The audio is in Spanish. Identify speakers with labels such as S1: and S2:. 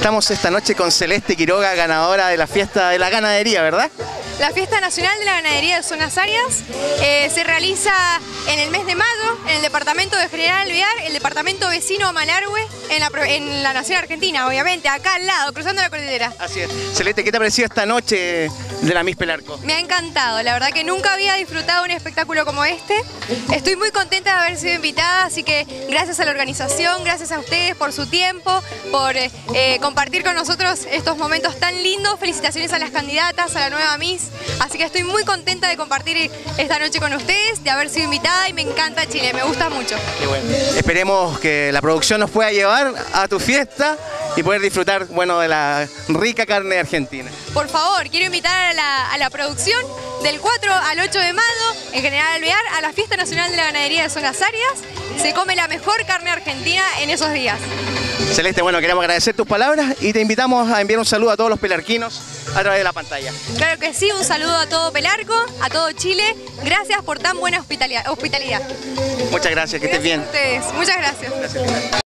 S1: Estamos esta noche con Celeste Quiroga, ganadora de la fiesta de la ganadería, ¿verdad?
S2: La fiesta nacional de la ganadería de Zonas Arias eh, se realiza en el mes de departamento de General Alvear, el departamento vecino a Malargüe, en la, en la nación argentina, obviamente, acá al lado, cruzando la cordillera.
S1: Así es. Celeste, ¿qué te ha parecido esta noche de la Miss Pelarco?
S2: Me ha encantado, la verdad que nunca había disfrutado un espectáculo como este. Estoy muy contenta de haber sido invitada, así que gracias a la organización, gracias a ustedes por su tiempo, por eh, compartir con nosotros estos momentos tan lindos. Felicitaciones a las candidatas, a la nueva Miss. Así que estoy muy contenta de compartir esta noche con ustedes, de haber sido invitada y me encanta Chile, me gusta mucho.
S1: Qué bueno. Esperemos que la producción nos pueda llevar a tu fiesta y poder disfrutar bueno, de la rica carne argentina.
S2: Por favor, quiero invitar a la, a la producción del 4 al 8 de mayo en General Alvear a la Fiesta Nacional de la Ganadería de Zonas Arias. Se come la mejor carne argentina en esos días.
S1: Celeste, bueno, queremos agradecer tus palabras y te invitamos a enviar un saludo a todos los pelarquinos a través de la pantalla.
S2: Claro que sí, un saludo a todo Pelarco, a todo Chile. Gracias por tan buena hospitalidad.
S1: Muchas gracias, que estés bien.
S2: A ustedes. Muchas gracias. gracias.